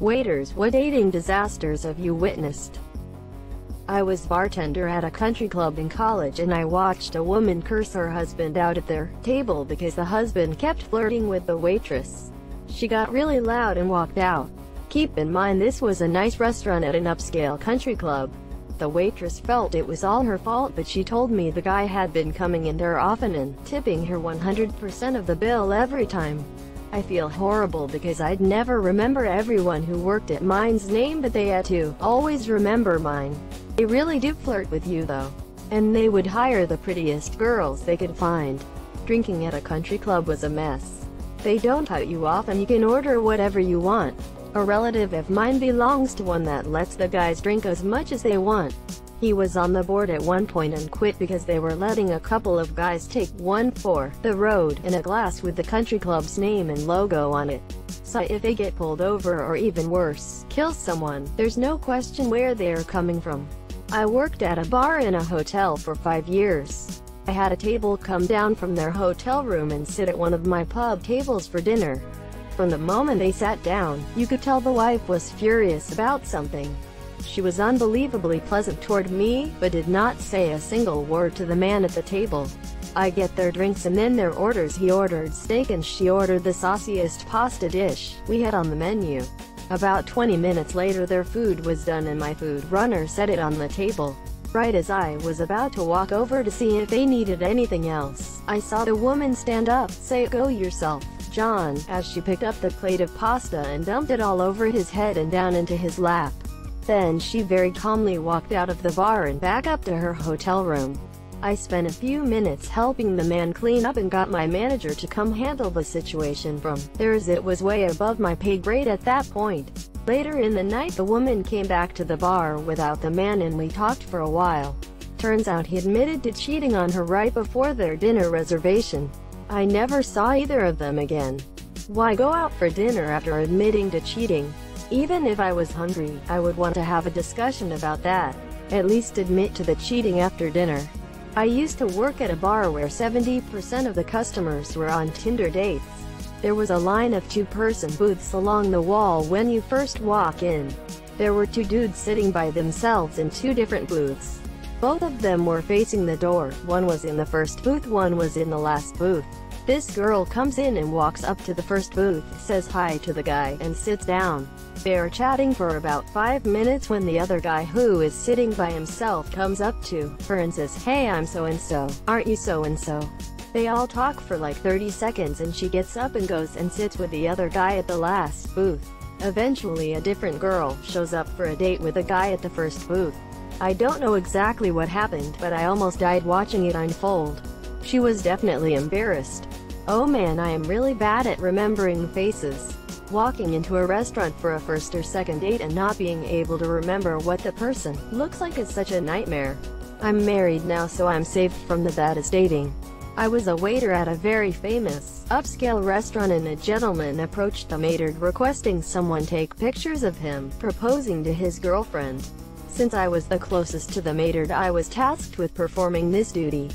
Waiters, what dating disasters have you witnessed? I was bartender at a country club in college and I watched a woman curse her husband out at their table because the husband kept flirting with the waitress. She got really loud and walked out. Keep in mind this was a nice restaurant at an upscale country club. The waitress felt it was all her fault but she told me the guy had been coming in there often and tipping her 100% of the bill every time. I feel horrible because I'd never remember everyone who worked at mine's name but they had to always remember mine. They really do flirt with you though. And they would hire the prettiest girls they could find. Drinking at a country club was a mess. They don't cut you off and you can order whatever you want. A relative of mine belongs to one that lets the guys drink as much as they want. He was on the board at one point and quit because they were letting a couple of guys take one for the road in a glass with the country club's name and logo on it. So if they get pulled over or even worse, kill someone, there's no question where they're coming from. I worked at a bar in a hotel for five years. I had a table come down from their hotel room and sit at one of my pub tables for dinner. From the moment they sat down, you could tell the wife was furious about something. She was unbelievably pleasant toward me, but did not say a single word to the man at the table. I get their drinks and then their orders he ordered steak and she ordered the sauciest pasta dish we had on the menu. About 20 minutes later their food was done and my food runner set it on the table. Right as I was about to walk over to see if they needed anything else, I saw the woman stand up, say go yourself, John, as she picked up the plate of pasta and dumped it all over his head and down into his lap. Then she very calmly walked out of the bar and back up to her hotel room. I spent a few minutes helping the man clean up and got my manager to come handle the situation from there as it was way above my pay grade at that point. Later in the night the woman came back to the bar without the man and we talked for a while. Turns out he admitted to cheating on her right before their dinner reservation. I never saw either of them again. Why go out for dinner after admitting to cheating? Even if I was hungry, I would want to have a discussion about that. At least admit to the cheating after dinner. I used to work at a bar where 70% of the customers were on Tinder dates. There was a line of two-person booths along the wall when you first walk in. There were two dudes sitting by themselves in two different booths. Both of them were facing the door, one was in the first booth, one was in the last booth. This girl comes in and walks up to the first booth, says hi to the guy, and sits down. They're chatting for about 5 minutes when the other guy who is sitting by himself comes up to her and says, Hey I'm so-and-so, aren't you so-and-so? They all talk for like 30 seconds and she gets up and goes and sits with the other guy at the last booth. Eventually a different girl shows up for a date with a guy at the first booth. I don't know exactly what happened, but I almost died watching it unfold. She was definitely embarrassed. Oh man I am really bad at remembering faces. Walking into a restaurant for a first or second date and not being able to remember what the person looks like is such a nightmare. I'm married now so I'm safe from the baddest dating. I was a waiter at a very famous, upscale restaurant and a gentleman approached the maître requesting someone take pictures of him, proposing to his girlfriend. Since I was the closest to the maître I was tasked with performing this duty.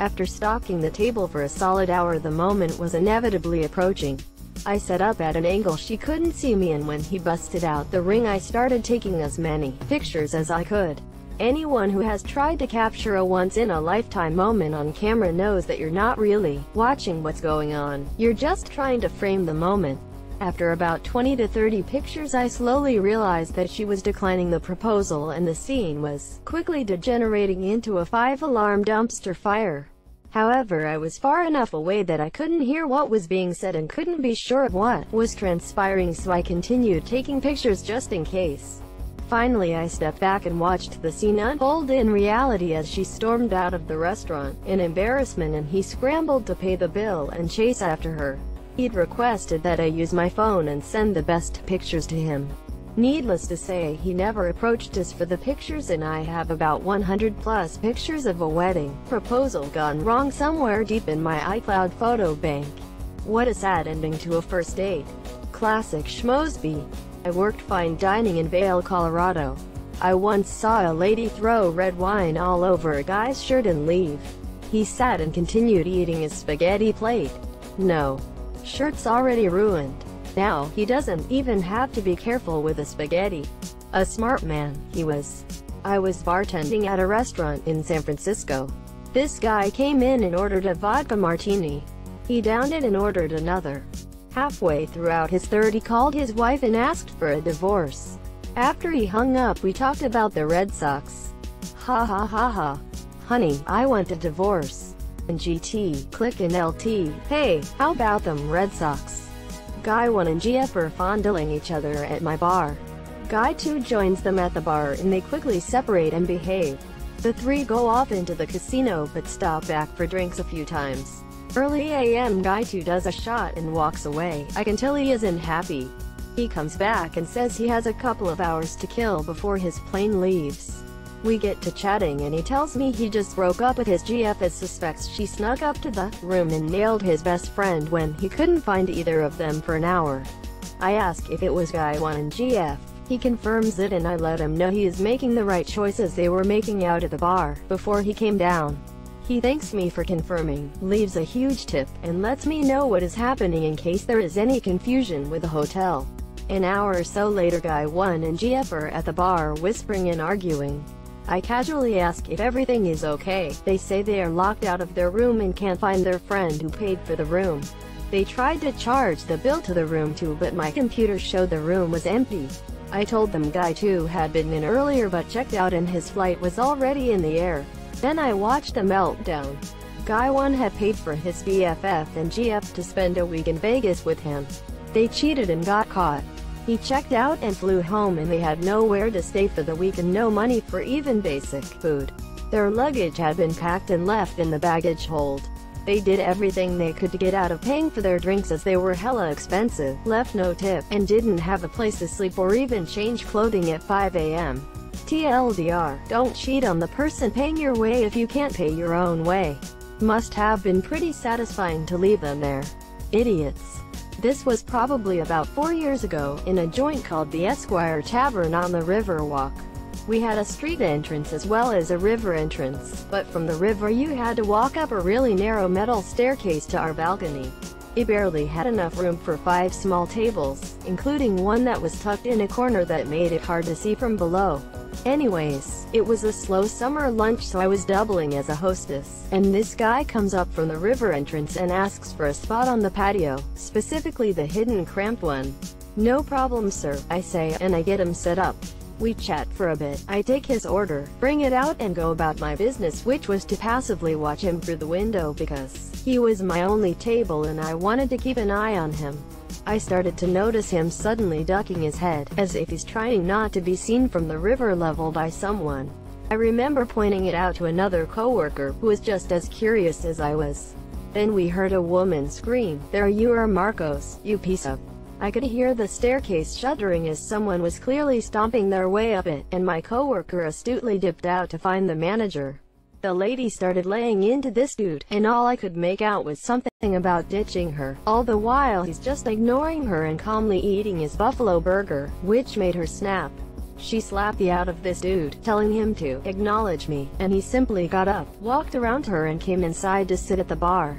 After stalking the table for a solid hour the moment was inevitably approaching. I set up at an angle she couldn't see me and when he busted out the ring I started taking as many pictures as I could. Anyone who has tried to capture a once-in-a-lifetime moment on camera knows that you're not really watching what's going on, you're just trying to frame the moment. After about 20 to 30 pictures I slowly realized that she was declining the proposal and the scene was quickly degenerating into a five-alarm dumpster fire. However I was far enough away that I couldn't hear what was being said and couldn't be sure of what was transpiring so I continued taking pictures just in case. Finally I stepped back and watched the scene unfold in reality as she stormed out of the restaurant, in embarrassment and he scrambled to pay the bill and chase after her. He'd requested that I use my phone and send the best pictures to him. Needless to say, he never approached us for the pictures and I have about 100 plus pictures of a wedding proposal gone wrong somewhere deep in my iCloud photo bank. What a sad ending to a first date. Classic Schmosby. I worked fine dining in Vail, Colorado. I once saw a lady throw red wine all over a guy's shirt and leave. He sat and continued eating his spaghetti plate. No. Shirt's already ruined. Now, he doesn't even have to be careful with the spaghetti. A smart man, he was. I was bartending at a restaurant in San Francisco. This guy came in and ordered a vodka martini. He downed it and ordered another. Halfway throughout his third he called his wife and asked for a divorce. After he hung up we talked about the Red Sox. Ha ha ha ha. Honey, I want a divorce. And GT, Click and LT, hey, how about them Red Sox? Guy 1 and GF are fondling each other at my bar. Guy 2 joins them at the bar and they quickly separate and behave. The three go off into the casino but stop back for drinks a few times. Early AM Guy 2 does a shot and walks away. I can tell he isn't happy. He comes back and says he has a couple of hours to kill before his plane leaves. We get to chatting and he tells me he just broke up with his GF as suspects she snuck up to the room and nailed his best friend when he couldn't find either of them for an hour. I ask if it was Guy 1 and GF. He confirms it and I let him know he is making the right choices they were making out at the bar, before he came down. He thanks me for confirming, leaves a huge tip, and lets me know what is happening in case there is any confusion with the hotel. An hour or so later Guy 1 and GF are at the bar whispering and arguing. I casually ask if everything is okay. They say they are locked out of their room and can't find their friend who paid for the room. They tried to charge the bill to the room too but my computer showed the room was empty. I told them Guy 2 had been in earlier but checked out and his flight was already in the air. Then I watched a meltdown. Guy 1 had paid for his BFF and GF to spend a week in Vegas with him. They cheated and got caught. He checked out and flew home and they had nowhere to stay for the week and no money for even basic food. Their luggage had been packed and left in the baggage hold. They did everything they could to get out of paying for their drinks as they were hella expensive, left no tip, and didn't have a place to sleep or even change clothing at 5 a.m. TLDR, don't cheat on the person paying your way if you can't pay your own way. Must have been pretty satisfying to leave them there. Idiots. This was probably about four years ago, in a joint called the Esquire Tavern on the Riverwalk. We had a street entrance as well as a river entrance, but from the river you had to walk up a really narrow metal staircase to our balcony. It barely had enough room for five small tables, including one that was tucked in a corner that made it hard to see from below. Anyways, it was a slow summer lunch so I was doubling as a hostess, and this guy comes up from the river entrance and asks for a spot on the patio, specifically the hidden cramped one. No problem sir, I say, and I get him set up. We chat for a bit, I take his order, bring it out and go about my business which was to passively watch him through the window because he was my only table and I wanted to keep an eye on him. I started to notice him suddenly ducking his head, as if he's trying not to be seen from the river level by someone. I remember pointing it out to another coworker, who was just as curious as I was. Then we heard a woman scream, There you are Marcos, you piece of... I could hear the staircase shuddering as someone was clearly stomping their way up it, and my coworker astutely dipped out to find the manager. The lady started laying into this dude, and all I could make out was something about ditching her. All the while he's just ignoring her and calmly eating his buffalo burger, which made her snap. She slapped the out of this dude, telling him to acknowledge me, and he simply got up, walked around her and came inside to sit at the bar.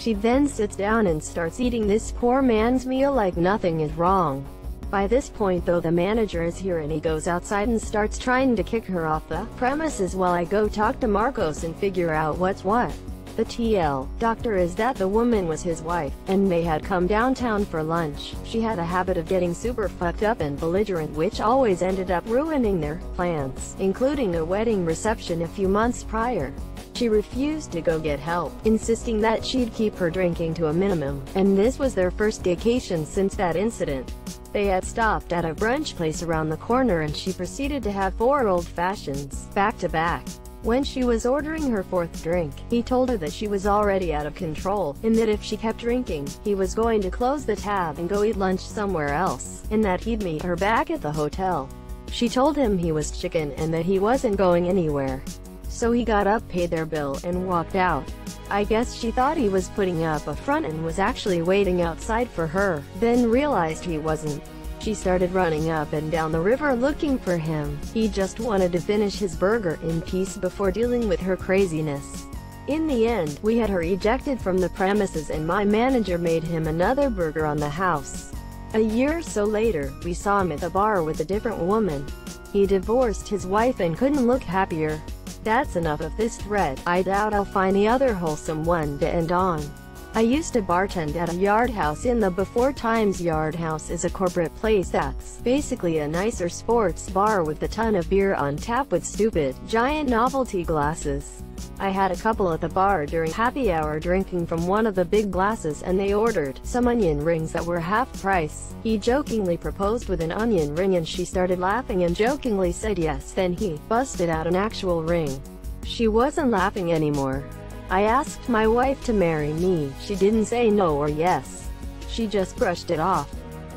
She then sits down and starts eating this poor man's meal like nothing is wrong. By this point though the manager is here and he goes outside and starts trying to kick her off the premises while I go talk to Marcos and figure out what's what. The TL doctor is that the woman was his wife, and they had come downtown for lunch. She had a habit of getting super fucked up and belligerent which always ended up ruining their plans, including a wedding reception a few months prior. She refused to go get help, insisting that she'd keep her drinking to a minimum, and this was their first vacation since that incident. They had stopped at a brunch place around the corner and she proceeded to have four old fashions, back to back. When she was ordering her fourth drink, he told her that she was already out of control, and that if she kept drinking, he was going to close the tab and go eat lunch somewhere else, and that he'd meet her back at the hotel. She told him he was chicken and that he wasn't going anywhere. So he got up, paid their bill, and walked out. I guess she thought he was putting up a front and was actually waiting outside for her, then realized he wasn't. She started running up and down the river looking for him. He just wanted to finish his burger in peace before dealing with her craziness. In the end, we had her ejected from the premises and my manager made him another burger on the house. A year or so later, we saw him at the bar with a different woman. He divorced his wife and couldn't look happier. That's enough of this thread. I doubt I'll find the other wholesome one to end on. I used to bartend at a Yard House in the before times Yard House is a corporate place that's basically a nicer sports bar with a ton of beer on tap with stupid, giant novelty glasses. I had a couple at the bar during happy hour drinking from one of the big glasses and they ordered some onion rings that were half price. He jokingly proposed with an onion ring and she started laughing and jokingly said yes then he busted out an actual ring. She wasn't laughing anymore. I asked my wife to marry me. She didn't say no or yes. She just brushed it off.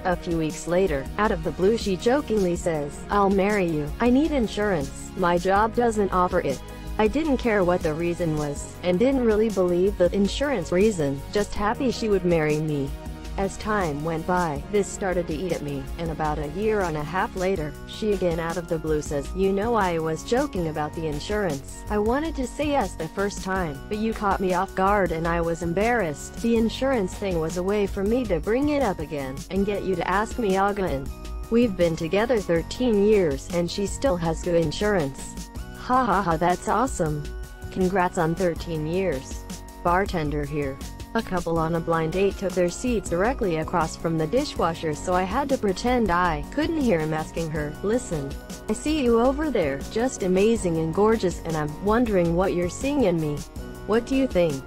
A few weeks later, out of the blue she jokingly says, I'll marry you. I need insurance. My job doesn't offer it. I didn't care what the reason was, and didn't really believe the insurance reason, just happy she would marry me. As time went by, this started to eat at me, and about a year and a half later, she again out of the blue says, you know I was joking about the insurance. I wanted to say yes the first time, but you caught me off guard and I was embarrassed. The insurance thing was a way for me to bring it up again, and get you to ask me again. We've been together 13 years, and she still has good insurance. Ha ha ha that's awesome. Congrats on 13 years. Bartender here. A couple on a blind date took their seats directly across from the dishwasher so I had to pretend I couldn't hear him asking her, listen, I see you over there, just amazing and gorgeous and I'm wondering what you're seeing in me. What do you think?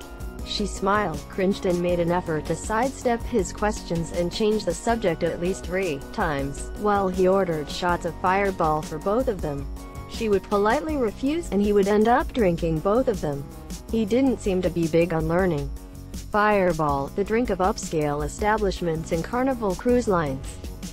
She smiled, cringed and made an effort to sidestep his questions and change the subject at least three times, while he ordered shots of Fireball for both of them. She would politely refuse and he would end up drinking both of them. He didn't seem to be big on learning. Fireball, the drink of upscale establishments and Carnival Cruise Lines.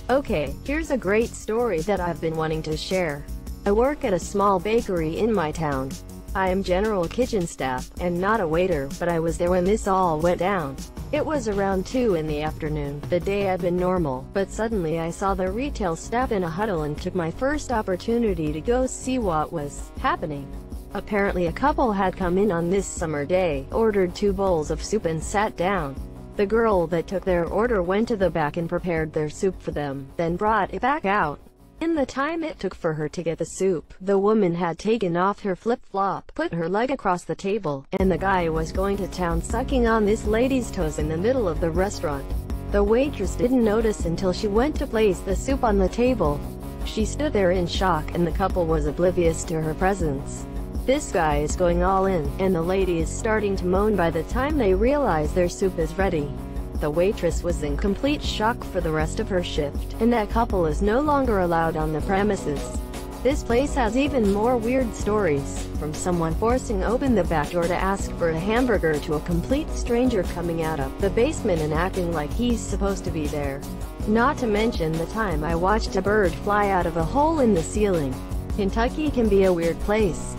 Okay, here's a great story that I've been wanting to share. I work at a small bakery in my town. I am general kitchen staff, and not a waiter, but I was there when this all went down. It was around 2 in the afternoon. The day had been normal, but suddenly I saw the retail staff in a huddle and took my first opportunity to go see what was happening. Apparently a couple had come in on this summer day, ordered two bowls of soup and sat down. The girl that took their order went to the back and prepared their soup for them, then brought it back out. In the time it took for her to get the soup, the woman had taken off her flip-flop, put her leg across the table, and the guy was going to town sucking on this lady's toes in the middle of the restaurant. The waitress didn't notice until she went to place the soup on the table. She stood there in shock and the couple was oblivious to her presence. This guy is going all in, and the lady is starting to moan by the time they realize their soup is ready. The waitress was in complete shock for the rest of her shift, and that couple is no longer allowed on the premises. This place has even more weird stories, from someone forcing open the back door to ask for a hamburger to a complete stranger coming out of the basement and acting like he's supposed to be there. Not to mention the time I watched a bird fly out of a hole in the ceiling. Kentucky can be a weird place.